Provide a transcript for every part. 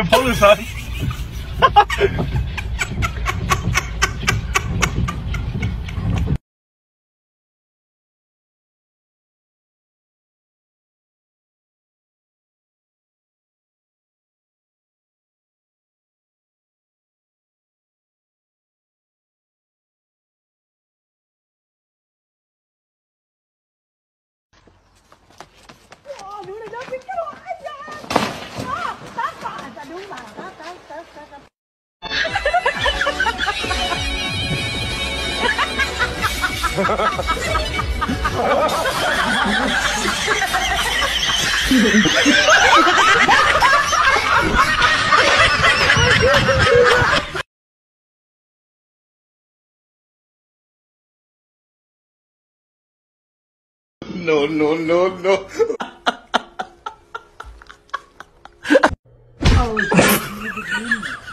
to apologize. Oh, no, no, no, no, no no, no, no, no. oh. Hello.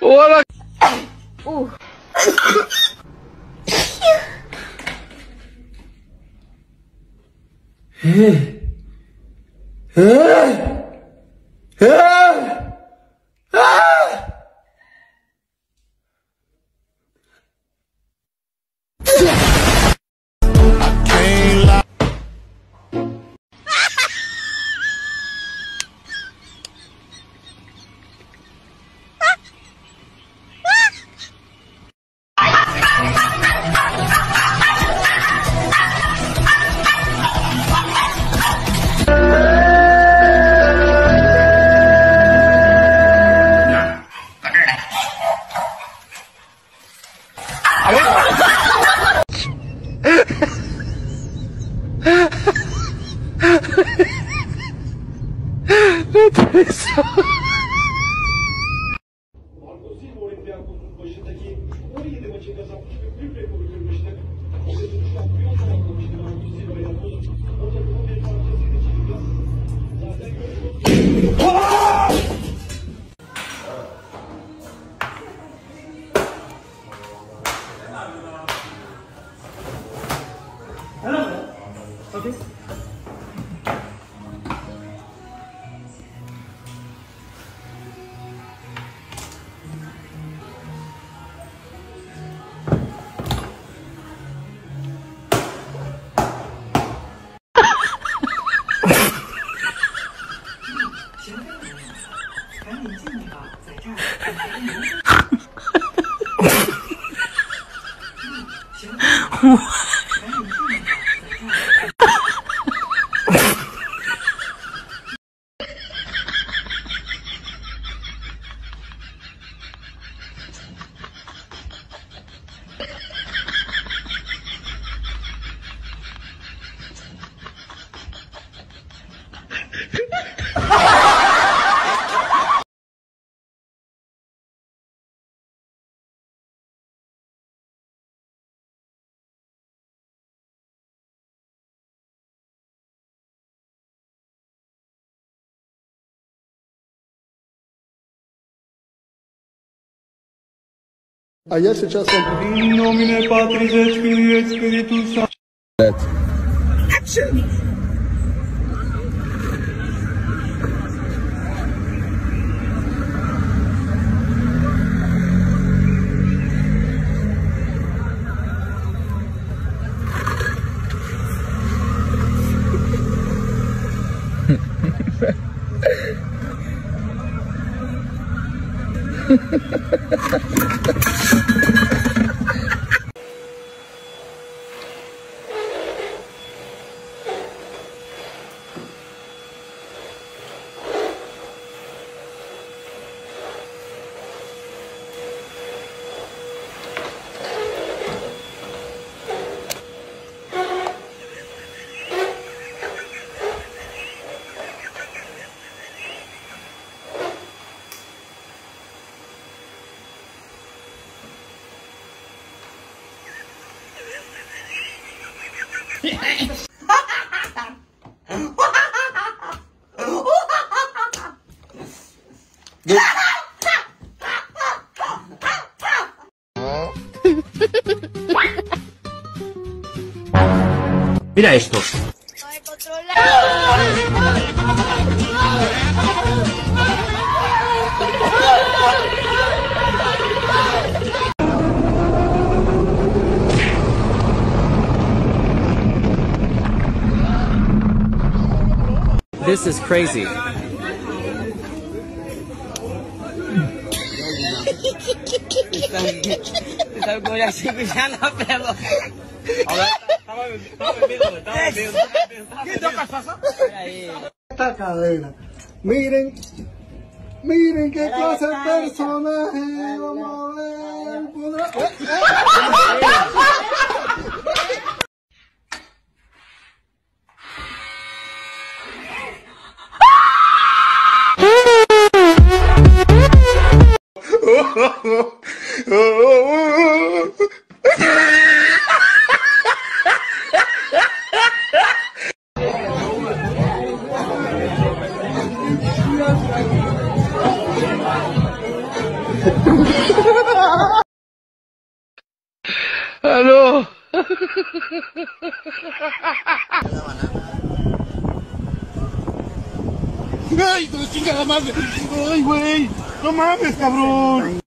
Olá. Uh. É? É? É? Başındaki 17 maçı kazanmış ve büyük rekoru kırmıştı. O sezonu şampiyon tamamlamıştı Marcos Silva'ya. O takımın bir parçasıydı Çiğdem. Zaten 行，赶紧进去吧，在这儿等着你。А я сейчас вам... Ha ha ha ha ha. Mira estos. This is crazy. Miren, miren qué clase de personaje. Vamos a ver. ¡Aló! ¡Ay, tu chingada madre! ¡Ay, güey! ¡No mames, cabrón!